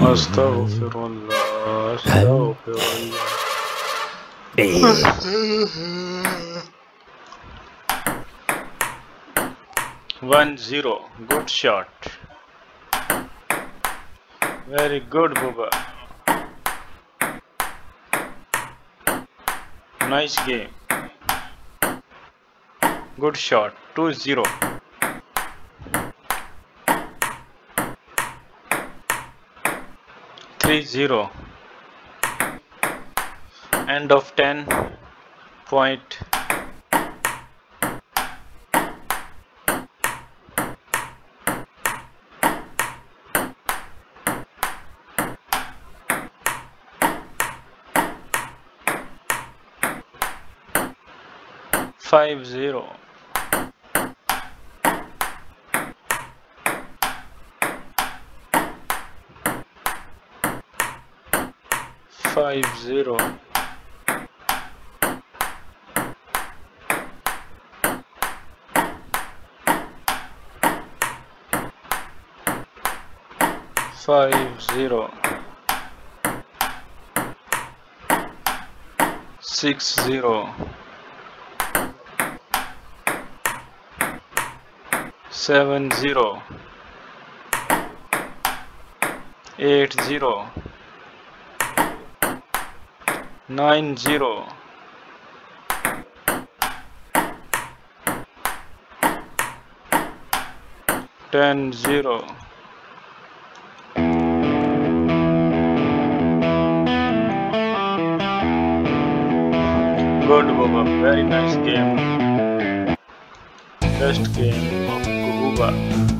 أستغفر الله أستغفر الله One zero. Good shot. Very good, Booba. Nice game. Good shot. Two zero. Three zero. End of ten point. Five zero. Five zero. Five zero. Six zero. Seven zero. Eight zero. Nine zero. Ten zero. Good, Booba. Very nice game. Best game of Kuba.